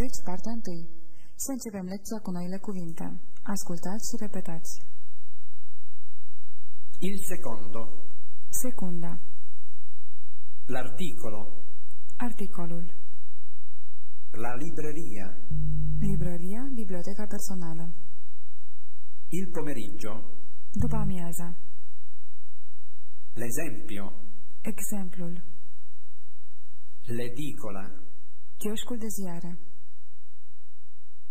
Deci, partea 1. Să începem lecția cu noile cuvinte. Ascultați și repetați. Il secondo, Secunda. l'articolo, Articolul. la libreria, Librăria, biblioteca personală. il pomeriggio, După amiaza. l'esempio, Exemplul. l'edicola, Chioșcul de ziare.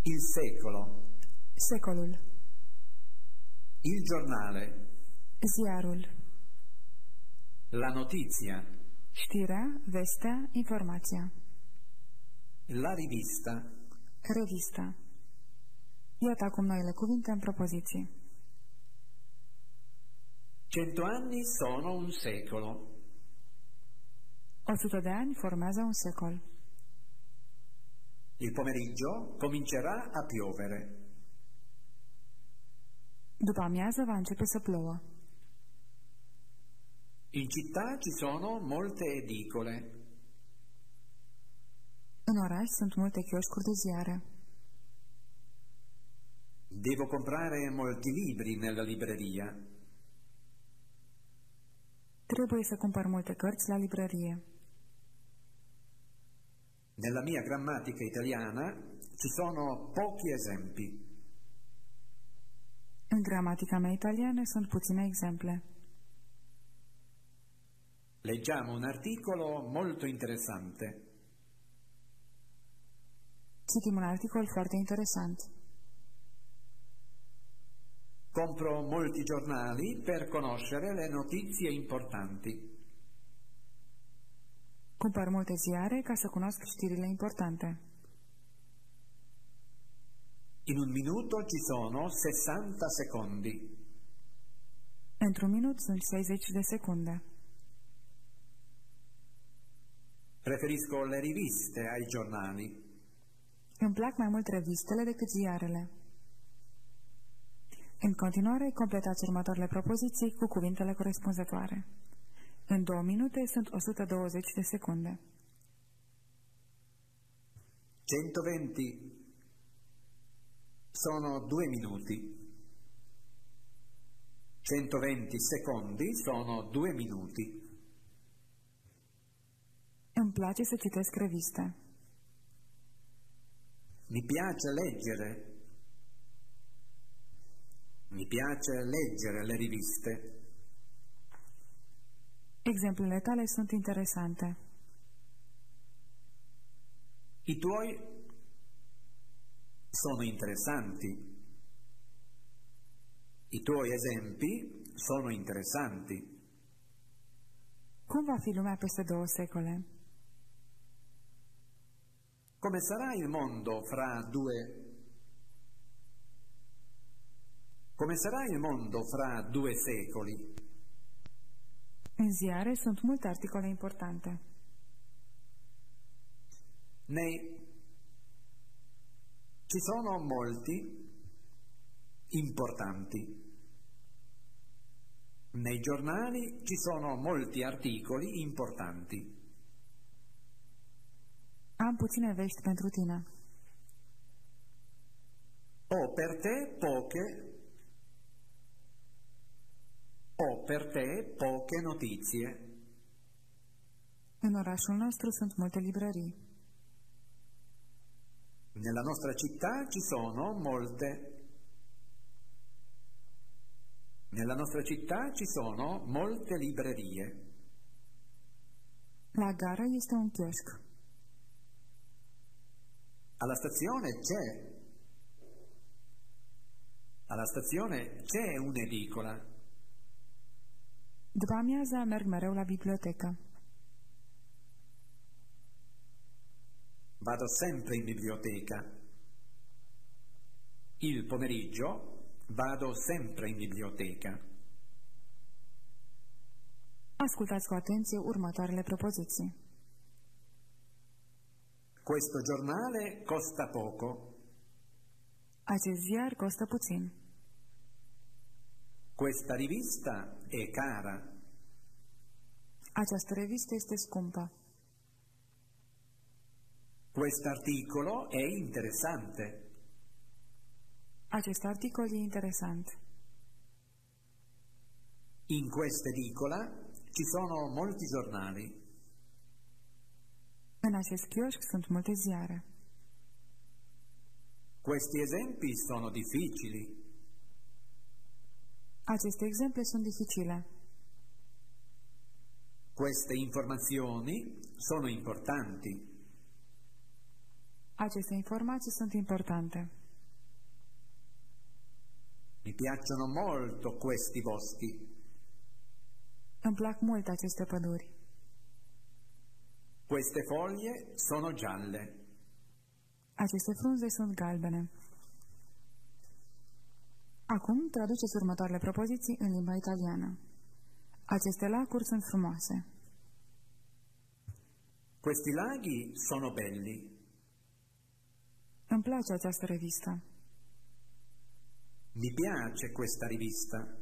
Il secolo, Secolul. il giornale, Ziarul. la notizia, Știrea, vestea, informația. la rivista, Revista. Iată acum noile cuvinte în propoziții. cento anni sono un secolo, 100 de ani formează un secol. Il pomeriggio comincerà a piovere, După amiază va începe să plouă. in città ci sono molte edicole, În oraș sunt multe chioșcuri de ziare. devo comprare molti libri nella libreria, Trebuie să cumpăr multe cărți la librărie. Nella mia grammatica italiana ci sono pochi esempi. În gramatica mea italiană sunt puține exemple. Leggiamo un articolo molto interessante. Citim un articol foarte interesant. Compro molti giornali per conoscere le notizie importanti. Cumpăr multe ziare ca să cunosc știrile importante. In un minuto ci sono 60 secondi. Într-un minut sunt 60 de secunde. Preferisco le riviste ai giornali. Îmi plac mai mult revistele decât ziarele. În continuare, completați următoarele propoziții cu cuvintele corespunzătoare. În două minute sunt 120 de secunde. 120 sono 2 minuti. 120 secondi sono 2 minuti. Îmi place să citesc reviste. Mi piace leggere. Mi piace leggere le riviste. Exemplele tale sunt interesante. I tuoi sono interessanti. I tuoi esempi sono interessanti. Cum va fi lumea peste două secole? Come sarà il mondo fra due Come sarà il mondo fra due secoli? În ziare sunt multe articole importante. Nei ci sono molti importanti. Nei giornali ci sono molti articoli importanti. Am puține vești pentru tine. Ho per te poche ho per te poche notizie. În orașul nostru sunt multe librării. Nella nostra città ci sono molte Nella nostra città ci sono molte librerie. La gară este un chioșc. Alla stazione c'è Alla stazione c'è un'edicola. După amiaza merg mereu la bibliotecă. Vado sempre in biblioteca. Il pomeriggio vado sempre in biblioteca. Ascultați cu atenție următoarele propoziții. Questo giornale costa poco. Acest ziar costă puțin. Questa rivista è cara. Această revistă este scumpă. Quest'articolo è interessante. Acest articol e interesant. In quest'edicola ci sono molti giornali. În acest chioșc sunt multe ziare. Questi esempi sono difficili. Aceste exemple sunt dificile. Queste informazioni sono importanti. Aceste informații sunt importante. Mi piacciono molto questi boschi. Îmi plac mult aceste păduri. Queste foglie sono gialle. Aceste frunze sunt galbene. Acum traduceți următoarele propoziții în limba italiană. Aceste lacuri sunt frumoase. Questi laghi sono belli. Îmi place această revistă. Mi piace questa rivista.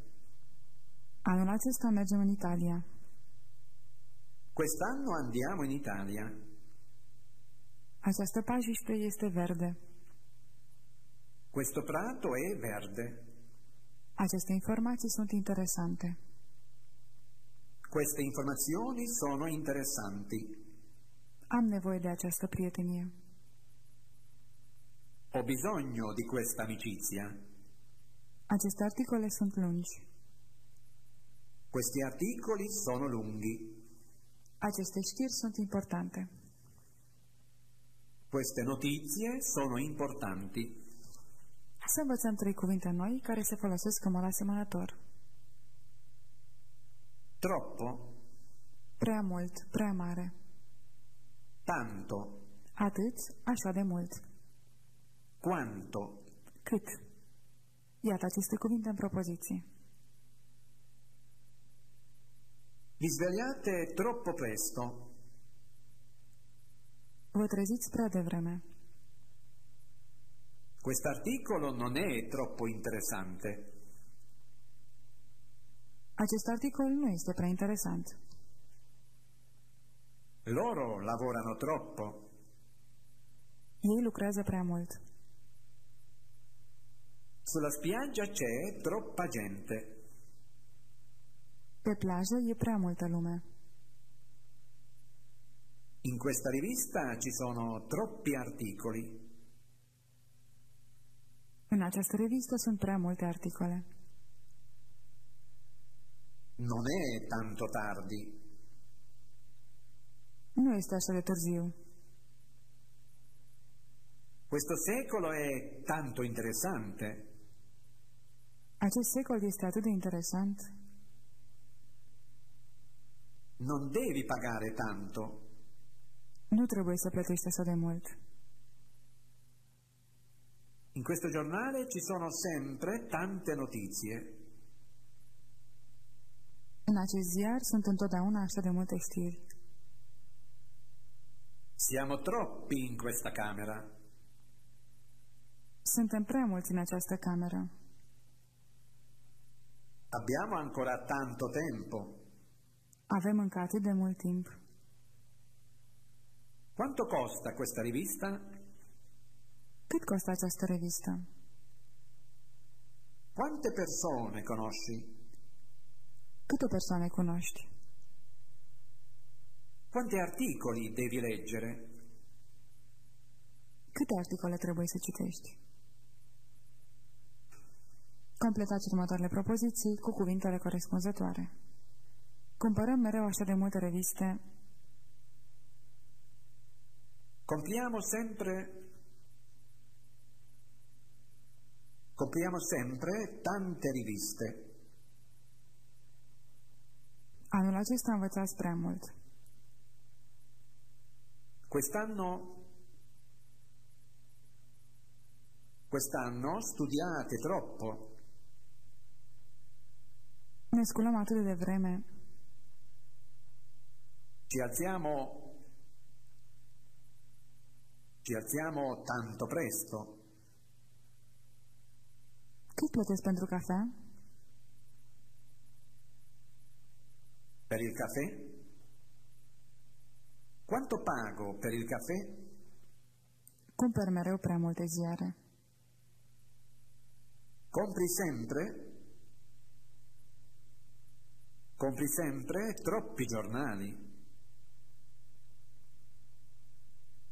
Anul acesta mergem în Italia. Quest'anno andiamo in Italia. Această pajiște este verde. Questo prato è verde. Aceste informații sunt interesante. Queste informazioni sono interessanti. Am nevoie de această prietenie. Ho bisogno di questa amicizia. Aceste articole sunt lungi. Questi articoli sono lunghi. Aceste știri sunt importante. Queste notizie sono importanti. Să învățăm trei cuvinte noi care se folosesc în mod asemănător. Troppo, Prea mult, prea mare. tanto, Atât, așa de mult. quanto, Cât? Iată aceste cuvinte în propoziție. Vi svegliate troppo presto. Vă treziți prea devreme. Quest'articolo non è troppo interessante. Acest articol nu este prea interesant. Loro lavorano troppo. Ei lucrează prea mult. Sulla spiaggia c'è troppa gente. Pe plajă e prea multă lume. In questa rivista ci sono troppi articoli. În această revistă sunt prea multe articole. Non è tanto tardi. Nu este așa de târziu. Questo secolo è tanto interessante. Acest secol este atât de interesant. Non devi pagare tanto. Nu trebuie să plătești așa de mult. In questo giornale ci sono sempre tante notizie. În acest ziar sunt întotdeauna așa de multe știri. Siamo troppi in questa camera. Suntem prea mulți în această cameră. Abbiamo ancora tanto tempo. Avem încă atât de mult timp. Quanto costa questa rivista? Cât costă această revistă? Quante persone conosci? Câte persoane cunoști? Quanti articoli devi leggere? Câte articole trebuie să citești? Completați următoarele propoziții cu cuvintele corespunzătoare. Cumpărăm mereu așa de multe reviste. Compriamo sempre Compriamo sempre tante riviste. Anul acesta învățați prea mult. Quest'anno Quest'anno studiate troppo. Ne sculăm atât de devreme. Ci alziamo Ci alziamo tanto presto. Cât plătesc pentru cafea? Per il caffè? Quanto pago per il caffè? Cumpăr mereu prea multe ziare. Compri sempre compri sempre troppi giornali.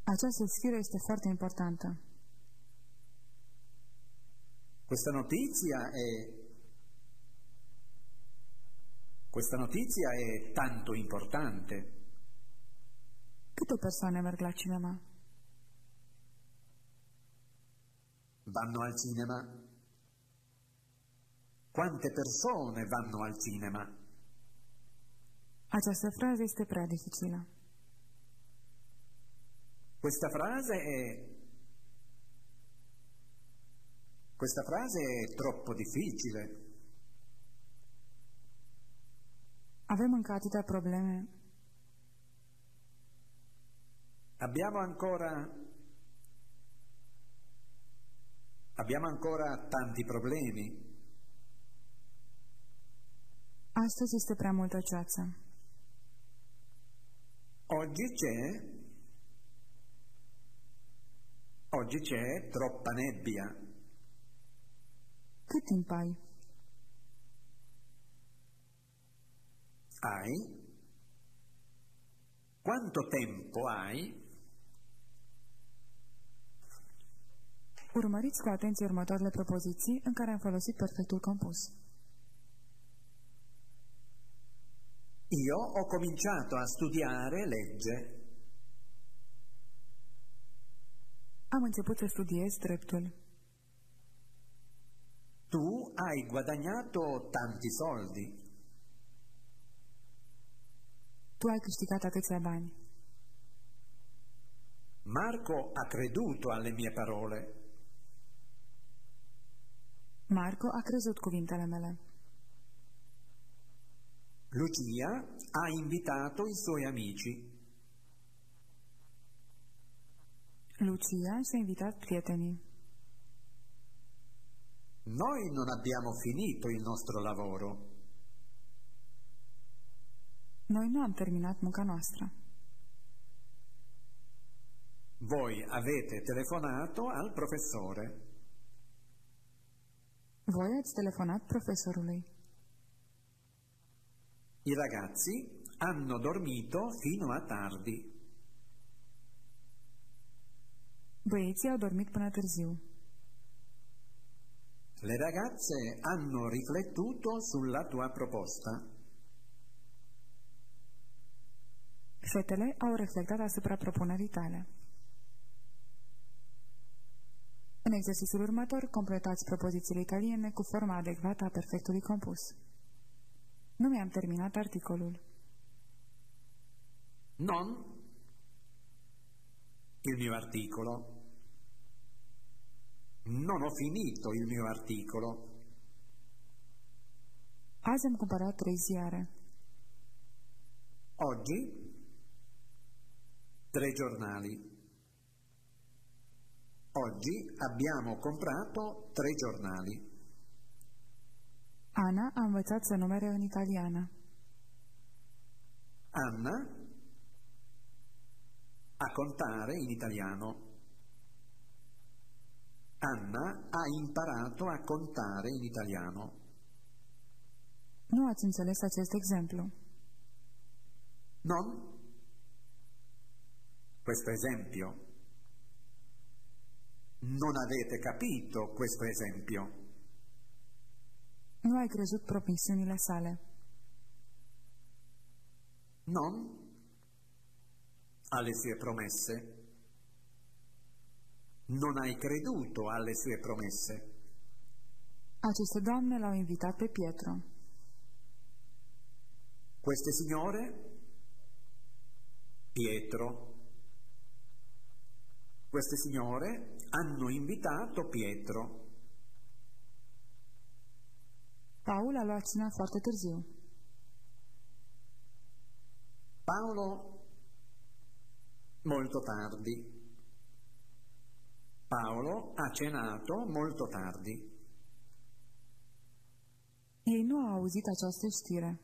Această sfiră este foarte importantă. Questa notizia è questa notizia è tanto importante. Câte persoane merg la cinema? Vanno al cinema? Quante persone vanno al cinema? Această frază este prea dificilă. Questa frase è questa frase è troppo difficile. Avem încă atâtea probleme. Abbiamo ancora abbiamo ancora tanti problemi. Astăzi este prea multă ceață. Oggi c'è Oggi c'è troppa nebbia. Cât timp ai? Hai? Quanto tempo hai? Urmăriți cu atenție următoarele propoziții în care am folosit perfectul compus. Io ho cominciato a studiare legge. Am început să studiez dreptul. Tu hai guadagnato tanti soldi. Tu ai câștigat atâția bani. Marco ha creduto alle mie parole. Marco a crezut cuvintele mele. Lucia ha invitato i suoi amici. Lucia și-a invitat prietenii. Noi non abbiamo finito il nostro lavoro. Noi nu am terminat munca noastră. Voi avete telefonato al professore. Voi ați telefonat profesorului. I ragazzi hanno dormito fino a tardi. Băieții au dormit până târziu. Le ragazze hanno riflettuto sulla tua proposta. Fetele au reflectat asupra propunerii tale. În exercițiul următor, completați propozițiile italiene cu forma adecvată a perfectului compus. Nu mi-am terminat articolul. Non il mio articolo non ho finito il mio articolo. Azi am cumpărat trei ziare. Oggi tre giornali. Oggi abbiamo comprato tre giornali. Ana a învățat să numere în italiană. Anna a contare in italiano. Anna ha imparato a contare in italiano. Nu ați înțeles acest exemplu. Non? Questo esempio. Non avete capito questo esempio. Nu ai crezut promisiunile sale. Non? Alle sue promesse non hai creduto alle sue promesse. Aceste doamne l-au invitat pe Pietro. Queste signore? Pietro. Queste signore hanno invitato Pietro. Paul a luat cina foarte târziu. Paolo molto tardi. Paolo ha cenato molto tardi. Ei nu au auzit această știre.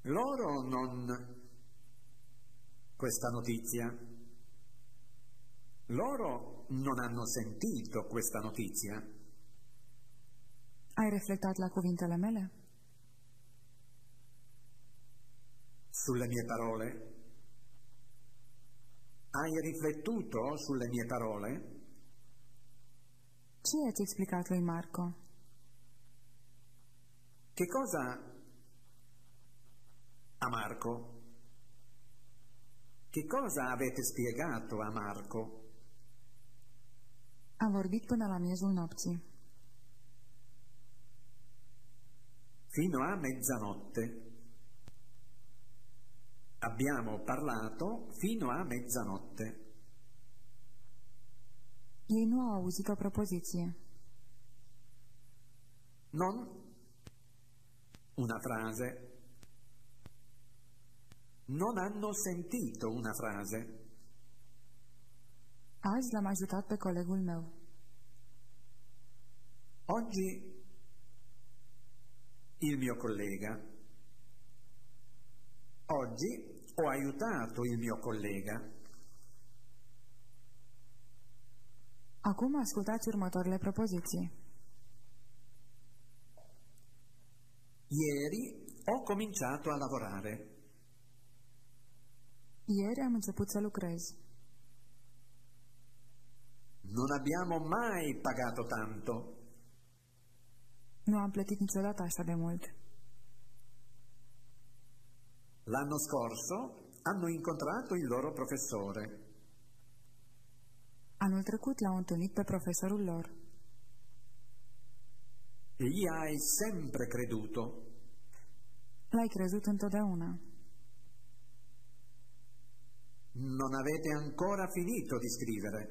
Loro non questa notizia. Loro non hanno sentito questa notizia. Ai reflectat la cuvintele mele? Sulle mie parole? Hai riflettuto sulle mie parole? Ce i-ați explicat lui Marco? Che cosa a Marco? Che cosa avete spiegato a Marco? Am vorbit până la miezul nopții. Fino a mezzanotte. Abbiamo parlato fino a mezzanotte. Ei nu au auzit o propoziție. Non una frase. Non hanno sentito una frase. Azi l-am ajutat pe colegul meu. Oggi il mio collega. Oggi ho aiutato il mio collega. Acum ascultați următoarele propoziții. Ieri ho cominciato a lavorare. Ieri am început să lucrez. Non abbiamo mai pagato tanto. Nu am plătit niciodată așa de mult. L'anno scorso hanno incontrato il loro professore. Anul trecut l-au întâlnit pe profesorul lor. E gli hai sempre creduto. L-ai crezut întotdeauna. Non avete ancora finito di scrivere.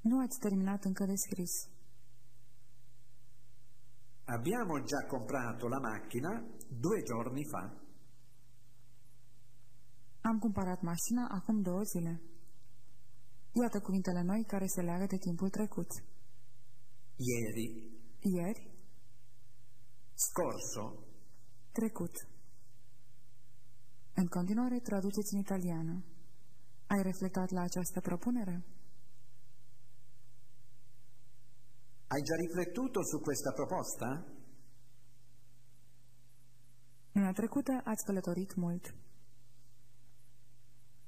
Nu ați terminat încă de scris. Abbiamo già comprato la macchina due giorni fa. Am cumpărat mașina acum două zile. Iată cuvintele noi care se leagă de timpul trecut. Ieri, Ieri, scorso, trecut. În continuare, traduceți în italiană. Ai reflectat la această propunere? Hai già riflettuto su questa proposta? Luna trecută ați călătorit mult.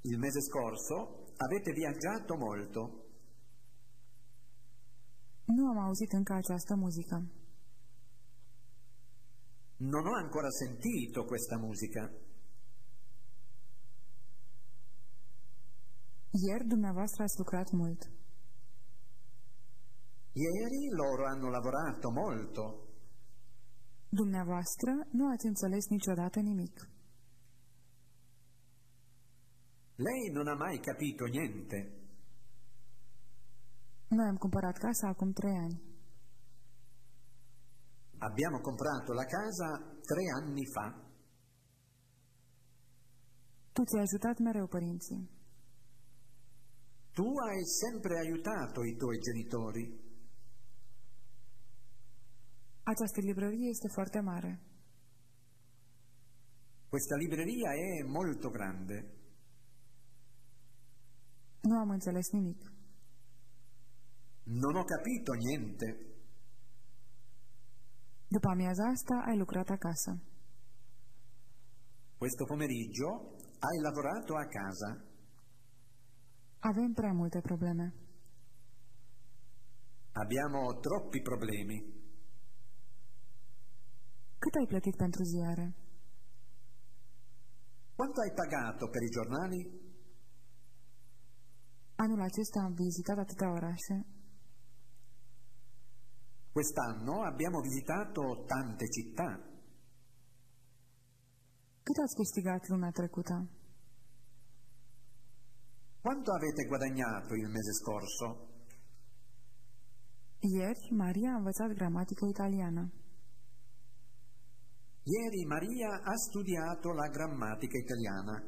Il mese scorso avete viaggiato molto. Nu am auzit încă această muzică. Non ho ancora sentito questa musica. Ieri dumneavoastră ați lucrat mult. Ieri loro hanno lavorato molto. Dumneavoastră nu ați înțeles niciodată nimic. Lei non ha mai capito niente. Noi am cumpărat casa acum trei ani. Abbiamo comprato la casa tre anni fa. Tu ți-ai ajutat mereu părinții. Tu hai sempre aiutato i tuoi genitori. Această librărie este foarte mare. Questa libreria è molto grande. Nu am înțeles nimic. Non ho capito niente. După amiaza asta ai lucrat acasă. Questo pomeriggio hai lavorato a casa. Avem prea multe probleme. Abbiamo troppi problemi. Cât ai plătit pentru ziare? Quanto hai pagato per i giornali? Anul acesta am vizitat atâtea orașe. Quest'anno abbiamo visitato tante città. Cât ați câștigat luna trecută? Quanto avete guadagnato il mese scorso? Ieri, Maria a învățat gramatică italiană. Ieri Maria ha studiato la grammatica italiana.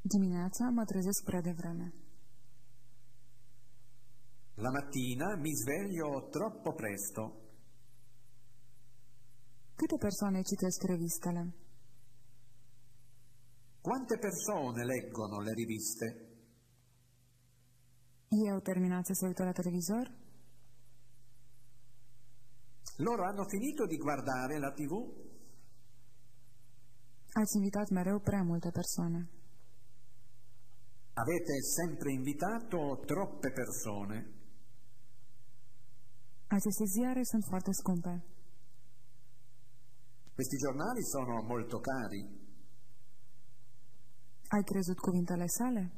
Dimineața mă trezesc prea devreme. La mattina mi sveglio troppo presto. Câte persoane citesc revistele? Quante persone leggono le riviste? Ei au terminat să se uită la televizor? Loro hanno finito di guardare la TV? Ați invitat mereu prea multe persoane. Avete sempre invitato troppe persone. Aceste ziare sunt foarte scumpe. Questi giornali sono molto cari. Ai crezut cuvintele sale?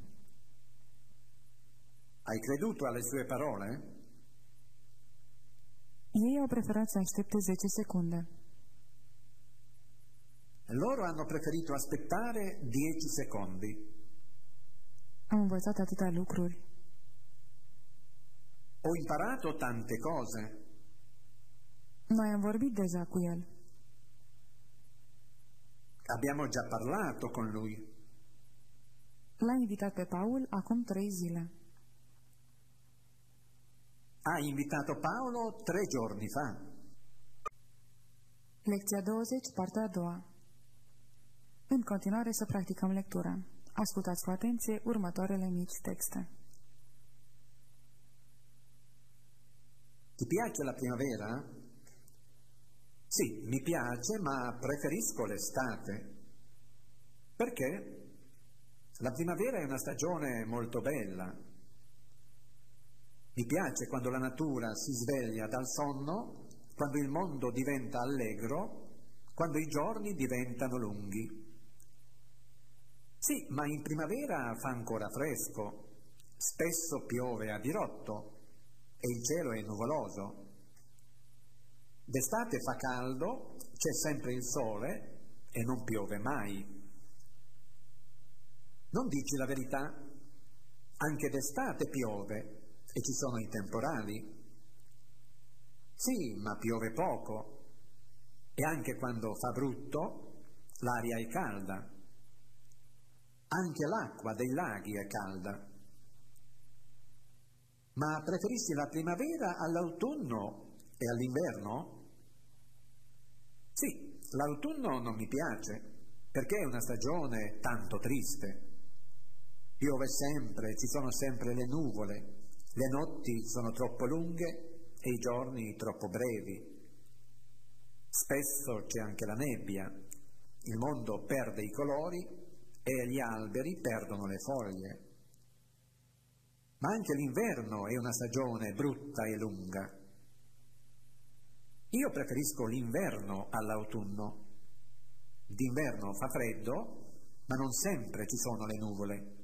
Hai creduto alle sue parole? Ei au preferat să aștepte 10 secunde. Loro hanno preferito aspettare 10 secondi. Am învățat atâtea lucruri. Ho imparato tante cose. Noi am vorbit deja cu el. Abbiamo già parlato con lui. L-a invitat pe Paul acum trei zile. Ha invitato Paolo tre giorni fa. Lecția 20, partea a doua. În continuare să practicăm lectura. Ascultați cu atenție următoarele mici texte. Ti piace la primavera? Sì, mi piace, ma preferisco l'estate. Perché? La primavera è una stagione molto bella. Mi piace quando la natura si sveglia dal sonno, quando il mondo diventa allegro, quando i giorni diventano lunghi. Sì, ma in primavera fa ancora fresco, spesso piove a dirotto e il cielo è nuvoloso. D'estate fa caldo, c'è sempre il sole e non piove mai. Non dici la verità? Anche d'estate piove e ci sono i temporali. Sì, ma piove poco e anche quando fa brutto l'aria è calda. Anche l'acqua dei laghi è calda. Ma preferisci la primavera all'autunno e all'inverno? Sì, l'autunno non mi piace perché è una stagione tanto triste. Piove sempre, ci sono sempre le nuvole, le notti sono troppo lunghe e i giorni troppo brevi. Spesso c'è anche la nebbia, il mondo perde i colori e gli alberi perdono le foglie. Ma anche l'inverno è una stagione brutta e lunga. Io preferisco l'inverno all'autunno. D'inverno fa freddo, ma non sempre ci sono le nuvole.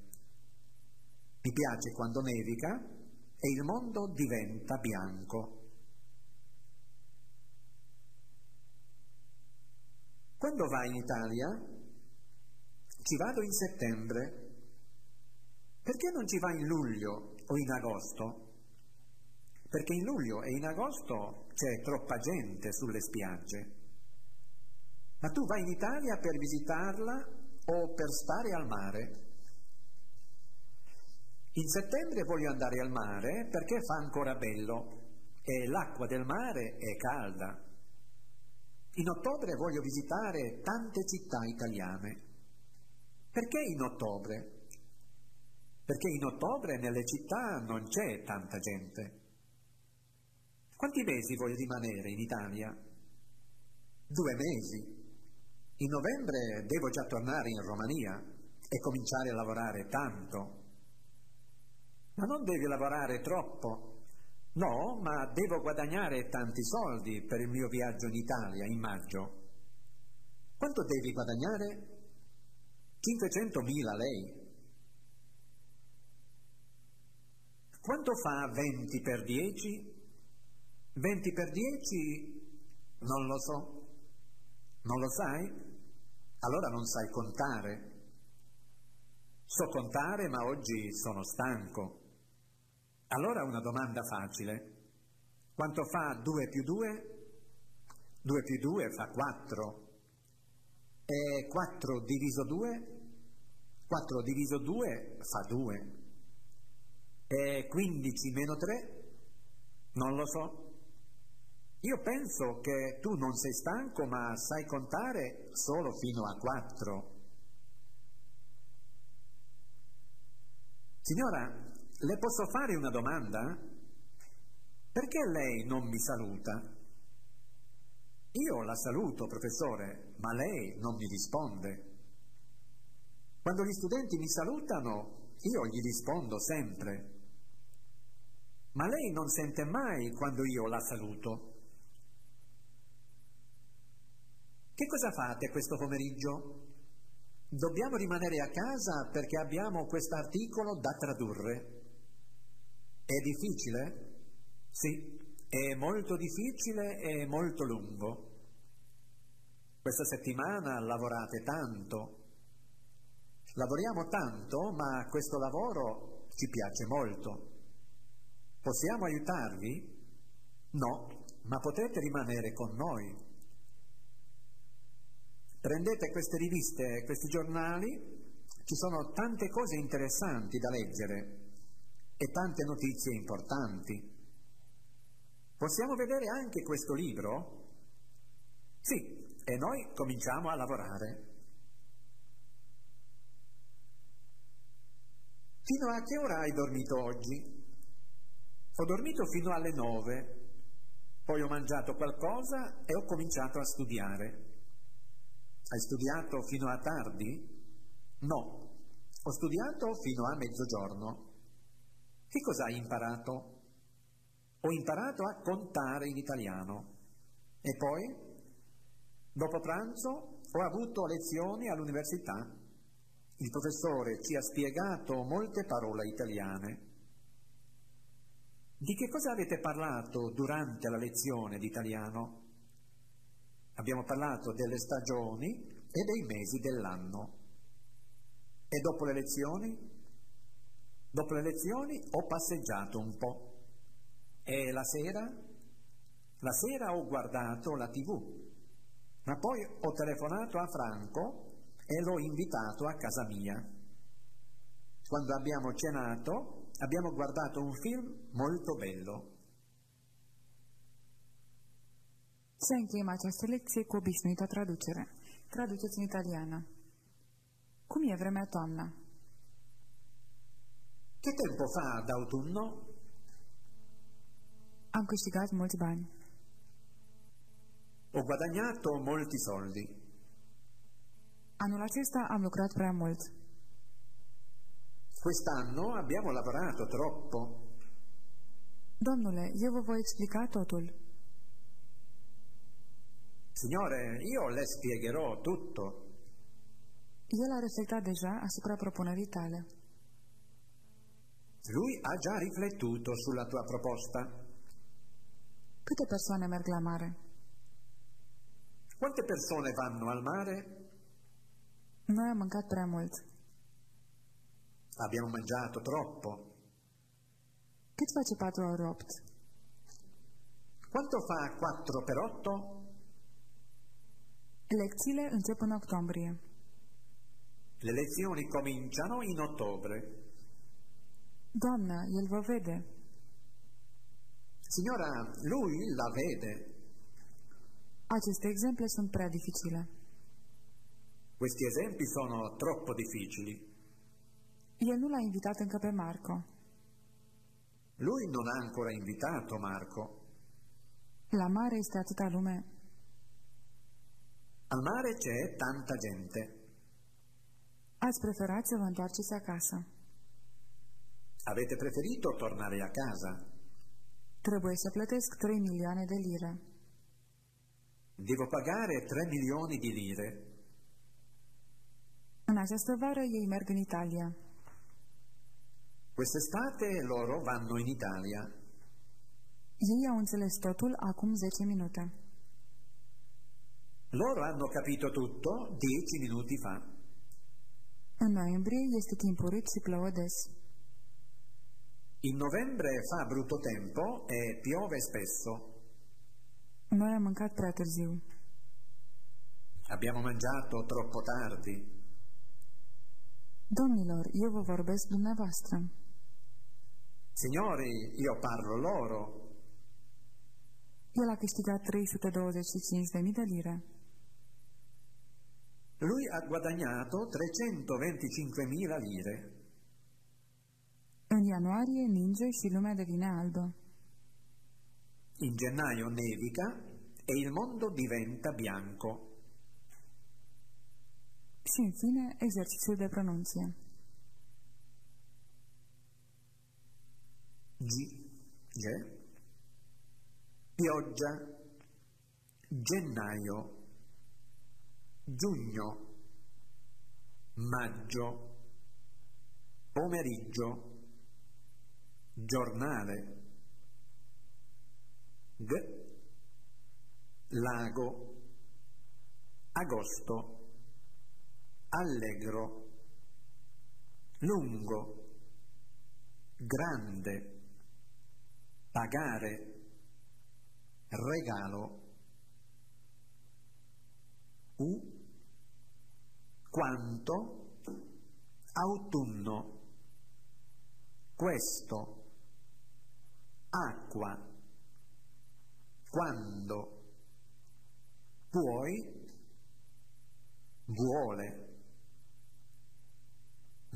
Mi piace quando nevica e il mondo diventa bianco. Quando vai in Italia ci vado in settembre. Perché non ci vai in luglio o in agosto? Perché in luglio e in agosto c'è troppa gente sulle spiagge. Ma tu vai in Italia per visitarla o per stare al mare? In settembre voglio andare al mare perché fa ancora bello e l'acqua del mare è calda. In ottobre voglio visitare tante città italiane. Perché in ottobre? Perché in ottobre nelle città non c'è tanta gente. Quanti mesi vuoi rimanere in Italia? Due mesi. In novembre devo già tornare in Romania e cominciare a lavorare tanto. Ma non devi lavorare troppo. No, ma devo guadagnare tanti soldi per il mio viaggio in Italia in maggio. Quanto devi guadagnare? 500.000 lei. Quanto fa 20 per 10? 20 per 10 non lo so. Non lo sai? Allora non sai contare. So contare, ma oggi sono stanco. Allora una domanda facile. Quanto fa 2 più 2? 2 più 2 fa 4. E 4 diviso 2? 4 diviso 2 fa 2. E 15 meno 3? Non lo so. Io penso che tu non sei stanco ma sai contare solo fino a 4. Signora, le posso fare una domanda? Perché lei non mi saluta? Io la saluto, professore, ma lei non mi risponde. Quando gli studenti mi salutano, io gli rispondo sempre. Ma lei non sente mai quando io la saluto. Che cosa fate questo pomeriggio? Dobbiamo rimanere a casa perché abbiamo quest'articolo da tradurre. È difficile? Sì, è molto difficile e molto lungo. Questa settimana lavorate tanto. Lavoriamo tanto, ma questo lavoro ci piace molto. Possiamo aiutarvi? No, ma potete rimanere con noi. Prendete queste riviste, questi giornali, ci sono tante cose interessanti da leggere e tante notizie importanti. Possiamo vedere anche questo libro? Sì, e noi cominciamo a lavorare. Fino a che ora hai dormito oggi? Ho dormito fino alle nove, poi ho mangiato qualcosa e ho cominciato a studiare. Hai studiato fino a tardi? No, ho studiato fino a mezzogiorno. Che cosa hai imparato? Ho imparato a contare in italiano. E poi, dopo pranzo, ho avuto lezioni all'università. Il professore ci ha spiegato molte parole italiane. Di che cosa avete parlato durante la lezione di italiano? Abbiamo parlato delle stagioni e dei mesi dell'anno. E dopo le lezioni? Dopo le lezioni ho passeggiato un po'. E la sera? La sera ho guardato la tv, ma poi ho telefonato a Franco e l'ho invitato a casa mia. Quando abbiamo cenato abbiamo guardato un film molto bello. Să încheiem această lecție cu obișnuită traducere. Traduceți în italiană. Cum e vremea toamna? Che tempo fa d'autunno? Am câștigat mulți bani. Ho guadagnato molti soldi. Anul acesta am lucrat prea mult. Quest'anno abbiamo lavorato troppo. Domnule, eu vă voi explica totul. Signore, io le spiegherò tutto. El a reflectat deja asupra propunerii tale. Lui ha già riflettuto sulla tua proposta. Câte persoane merg la mare? Quante persone vanno al mare? Noi am mâncat prea mult. Abbiamo mangiato troppo. Cât face 4 ori 8? Quanto fa 4 per 8? Lecțiile încep în octombrie. Le lezioni cominciano in ottobre. Doamnă, el vă vede. Signora, lui la vede. Aceste exemple sunt prea dificile. Questi esempi sono troppo difficili. El nu l-a invitat încă pe Marco. Lui non ha ancora invitato Marco. La mare este atâta lume. Al mare c'è tanta gente. Ați preferat să vă întoarceți acasă. Avete preferito tornare a casa. Trebuie să plătesc 3 milioane de lire. Devo pagare 3 milioni di lire. În această vară ei merg în Italia. Quest'estate loro vanno in Italia. Ei au înțeles totul acum 10 minute. Loro hanno capito tutto 10 minuti fa. În noiembrie este timpurit și plouă des. In novembre fa brutto tempo e piove spesso. Noi am mâncat prea târziu. Abbiamo mangiato troppo tardi. Domnilor, eu vă vorbesc dumneavoastră. Signori, io parlo loro. El a câștigat 325.000 de lire. Lui ha guadagnato 325.000 lire. În ianuarie ninge și lumea devine albă. In gennaio nevica e il mondo diventa bianco. Și în fine, exercițiul de pronunție. G, G, pioggia, gennaio, giugno, maggio, pomeriggio, giornale, G, lago, agosto, allegro, lungo, grande, pagare, regalo, U, quanto, autunno, questo, acqua, quando, puoi, vuole,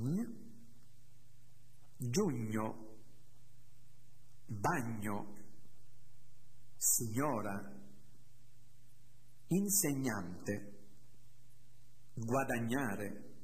mm? giugno, bagno, signora, insegnante, guadagnare,